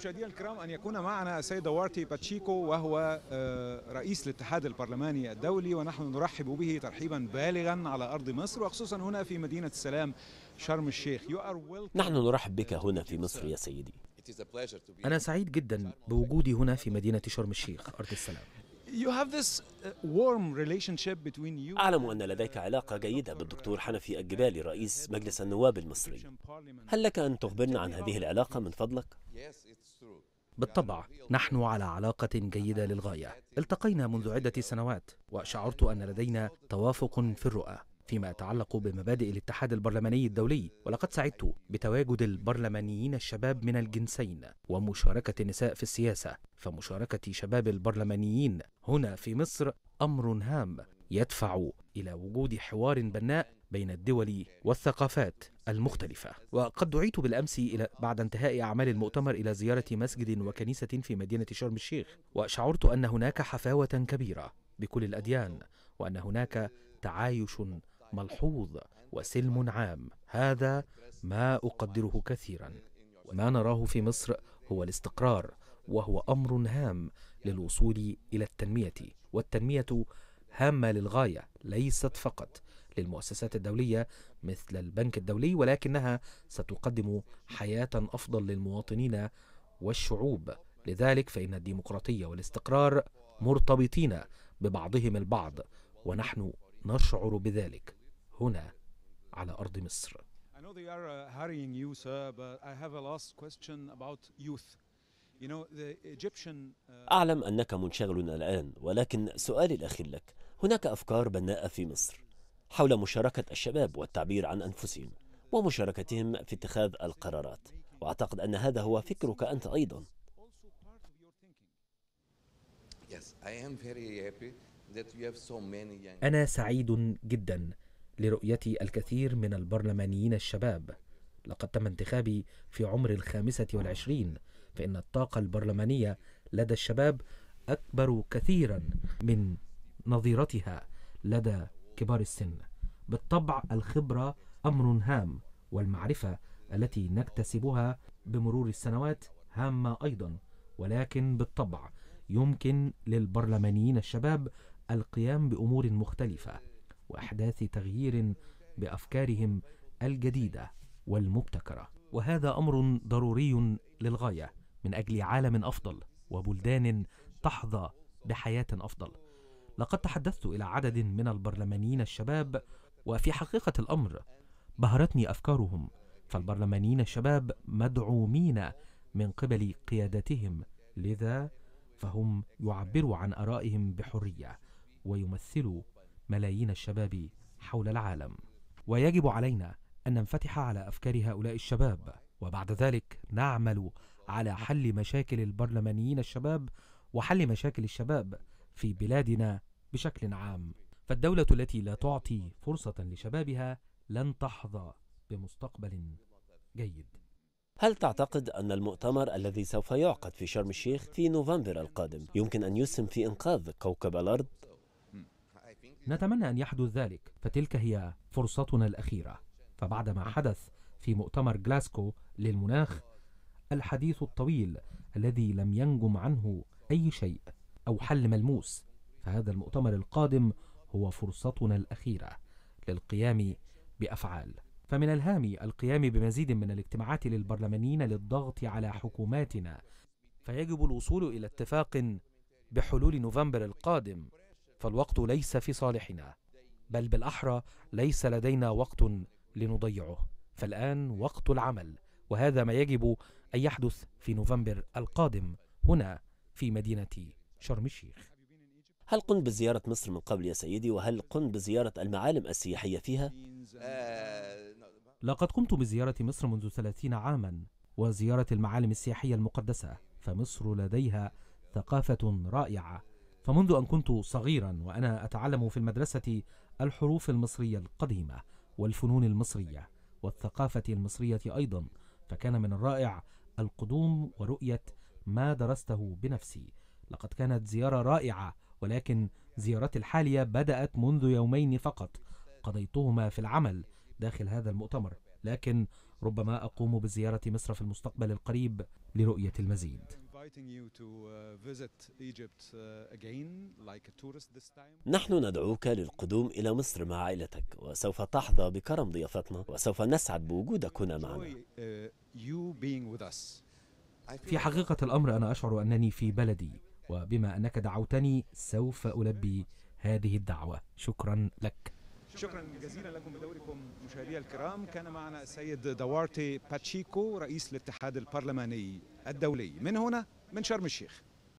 مشاهدينا الكرام أن يكون معنا السيد دوارتي باتشيكو وهو رئيس الاتحاد البرلماني الدولي ونحن نرحب به ترحيبا بالغا على أرض مصر وخصوصا هنا في مدينة السلام شرم الشيخ. نحن نرحب بك هنا في مصر يا سيدي. أنا سعيد جدا بوجودي هنا في مدينة شرم الشيخ أرض السلام. You have this warm relationship between you أعلم أن لديك علاقة جيدة بالدكتور حنفي الجبالي رئيس مجلس النواب المصري. هل لك أن تخبرنا عن هذه العلاقة من فضلك؟ بالطبع نحن على علاقة جيدة للغاية. التقينا منذ عدة سنوات وشعرت أن لدينا توافق في الرؤى. فيما يتعلق بمبادئ الاتحاد البرلماني الدولي. ولقد سعدت بتواجد البرلمانيين الشباب من الجنسين ومشاركة النساء في السياسة. فمشاركة شباب البرلمانيين هنا في مصر أمر هام يدفع إلى وجود حوار بناء بين الدول والثقافات المختلفة. وقد دعيت بالأمس إلى بعد انتهاء أعمال المؤتمر إلى زيارة مسجد وكنيسة في مدينة شرم الشيخ. وشعرت أن هناك حفاوة كبيرة بكل الأديان وأن هناك تعايش ملحوظ وسلم عام. هذا ما أقدره كثيرا. ما نراه في مصر هو الاستقرار وهو أمر هام للوصول إلى التنمية والتنمية هامة للغاية ليست فقط للمؤسسات الدولية مثل البنك الدولي ولكنها ستقدم حياة أفضل للمواطنين والشعوب. لذلك فإن الديمقراطية والاستقرار مرتبطين ببعضهم البعض ونحن نشعر بذلك. هنا على أرض مصر. I know they are uh, hurrying you, sir, but I have a last question about youth. You know, the Egyptian uh, أعلم أنك منشغل الآن ولكن سؤالي الأخير لك. هناك أفكار بناءة في مصر حول مشاركة الشباب والتعبير عن أنفسهم ومشاركتهم في اتخاذ القرارات وأعتقد أن هذا هو فكرك أنت أيضا. أنا سعيد جدا لرؤيتي الكثير من البرلمانيين الشباب. لقد تم انتخابي في عمر الخامسة والعشرين فإن الطاقة البرلمانية لدى الشباب أكبر كثيرا من نظيرتها لدى كبار السن. بالطبع الخبرة أمر هام والمعرفة التي نكتسبها بمرور السنوات هامة أيضا. ولكن بالطبع يمكن للبرلمانيين الشباب القيام بأمور مختلفة. وإحداث تغيير بأفكارهم الجديدة والمبتكرة. وهذا أمر ضروري للغاية من أجل عالم أفضل وبلدان تحظى بحياة أفضل. لقد تحدثت إلى عدد من البرلمانيين الشباب وفي حقيقة الأمر بهرتني أفكارهم. فالبرلمانيين الشباب مدعومين من قبل قيادتهم لذا فهم يعبروا عن آرائهم بحرية ويمثلوا ملايين الشباب حول العالم. ويجب علينا أن ننفتح على أفكار هؤلاء الشباب. وبعد ذلك نعمل على حل مشاكل البرلمانيين الشباب وحل مشاكل الشباب في بلادنا بشكل عام. فالدولة التي لا تعطي فرصة لشبابها لن تحظى بمستقبل جيد. هل تعتقد أن المؤتمر الذي سوف يعقد في شرم الشيخ في نوفمبر القادم يمكن أن يسهم في إنقاذ كوكب الأرض؟ نتمنى أن يحدث ذلك فتلك هي فرصتنا الأخيرة. فبعد ما حدث في مؤتمر جلاسكو للمناخ الحديث الطويل الذي لم ينجم عنه أي شيء أو حل ملموس فهذا المؤتمر القادم هو فرصتنا الأخيرة للقيام بأفعال. فمن الهام القيام بمزيد من الاجتماعات للبرلمانيين للضغط على حكوماتنا فيجب الوصول إلى اتفاق بحلول نوفمبر القادم. فالوقت ليس في صالحنا بل بالأحرى ليس لدينا وقت لنضيعه. فالآن وقت العمل وهذا ما يجب أن يحدث في نوفمبر القادم هنا في مدينة شرم الشيخ. هل قمت بزيارة مصر من قبل يا سيدي؟ وهل قمت بزيارة المعالم السياحية فيها؟ لقد قمت بزيارة مصر منذ ثلاثين عاما وزيارة المعالم السياحية المقدسة فمصر لديها ثقافة رائعة. فمنذ أن كنت صغيرا وأنا أتعلم في المدرسة الحروف المصرية القديمة والفنون المصرية والثقافة المصرية أيضا فكان من الرائع القدوم ورؤية ما درسته بنفسي. لقد كانت زيارة رائعة ولكن زيارتي الحالية بدأت منذ يومين فقط. قضيتهما في العمل داخل هذا المؤتمر لكن ربما أقوم بزيارة مصر في المستقبل القريب لرؤية المزيد. Inviting you to uh, visit Egypt uh, again like a tourist this time. نحن ندعوك للقدوم إلى مصر مع عائلتك وسوف تحظى بكرم ضيافتنا وسوف نسعد بوجودك هنا معنا uh. في حقيقة الأمر أنا أشعر أنني في بلدي وبما أنك دعوتني سوف ألبي هذه الدعوة شكرا لك شكرا جزيلا لكم بدوركم مشاهدي الكرام. كان معنا السيد دوارتي باتشيكو رئيس الاتحاد البرلماني الدولي. من هنا؟ من شرم الشيخ.